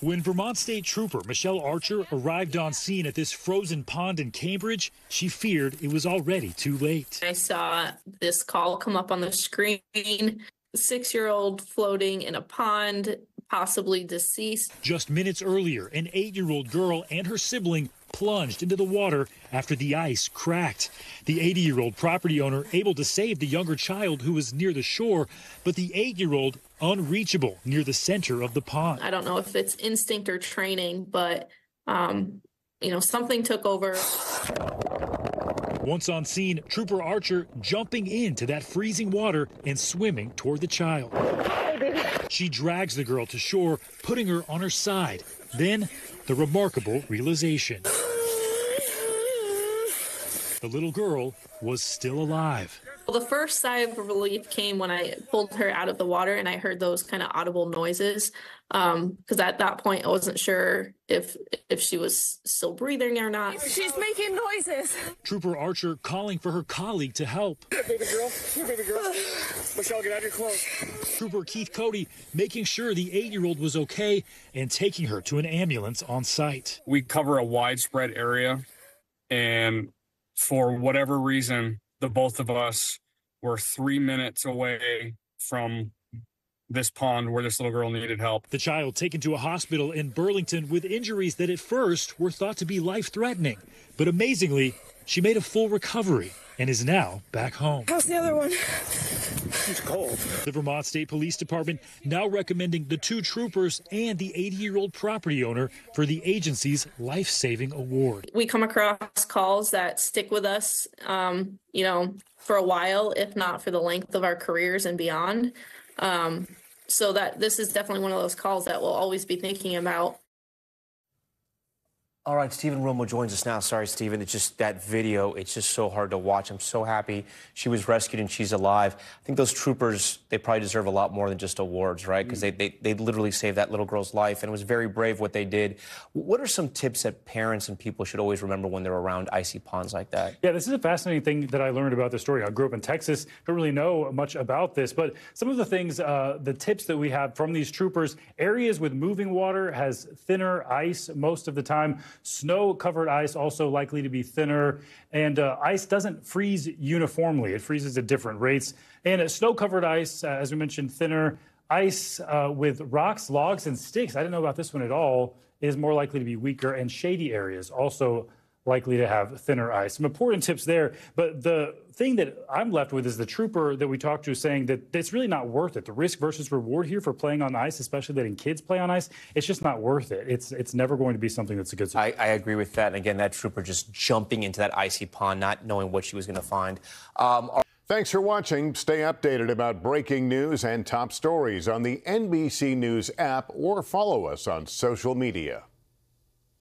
When Vermont State Trooper Michelle Archer arrived on scene at this frozen pond in Cambridge, she feared it was already too late. I saw this call come up on the screen six year old floating in a pond, possibly deceased. Just minutes earlier, an eight year old girl and her sibling plunged into the water after the ice cracked. The 80 year old property owner able to save the younger child who was near the shore, but the eight year old unreachable near the center of the pond. I don't know if it's instinct or training, but, um, you know, something took over. Once on scene, Trooper Archer jumping into that freezing water and swimming toward the child. She drags the girl to shore, putting her on her side. Then, the remarkable realization. The little girl was still alive. Well, the first sigh of relief came when I pulled her out of the water and I heard those kind of audible noises. Because um, at that point, I wasn't sure if if she was still breathing or not. She's making noises. Trooper Archer calling for her colleague to help. Here, baby girl. Here, baby girl. Michelle, get out of your clothes. Trooper Keith Cody making sure the eight-year-old was okay and taking her to an ambulance on site. We cover a widespread area, and for whatever reason, the both of us were three minutes away from this pond where this little girl needed help. The child taken to a hospital in Burlington with injuries that at first were thought to be life threatening. But amazingly, she made a full recovery and is now back home. How's the other one? She's cold. The Vermont State Police Department now recommending the two troopers and the 80 year old property owner for the agency's life saving award. We come across calls that stick with us, um, you know, for a while, if not for the length of our careers and beyond. Um, so that this is definitely one of those calls that we'll always be thinking about. All right, Stephen Romo joins us now. Sorry, Stephen. It's just that video. It's just so hard to watch. I'm so happy she was rescued and she's alive. I think those troopers, they probably deserve a lot more than just awards, right? Because they, they, they literally saved that little girl's life, and it was very brave what they did. What are some tips that parents and people should always remember when they're around icy ponds like that? Yeah, this is a fascinating thing that I learned about the story. I grew up in Texas, don't really know much about this, but some of the things, uh, the tips that we have from these troopers, areas with moving water has thinner ice most of the time. Snow covered ice also likely to be thinner, and uh, ice doesn't freeze uniformly. It freezes at different rates. And uh, snow covered ice, uh, as we mentioned, thinner. Ice uh, with rocks, logs, and sticks, I didn't know about this one at all, is more likely to be weaker. And shady areas also likely to have thinner ice. Some important tips there. But the thing that I'm left with is the trooper that we talked to saying that it's really not worth it. The risk versus reward here for playing on ice, especially letting kids play on ice, it's just not worth it. It's it's never going to be something that's a good. I, I agree with that. And again, that trooper just jumping into that icy pond, not knowing what she was going to find. Um, Thanks for watching. Stay updated about breaking news and top stories on the NBC News app or follow us on social media.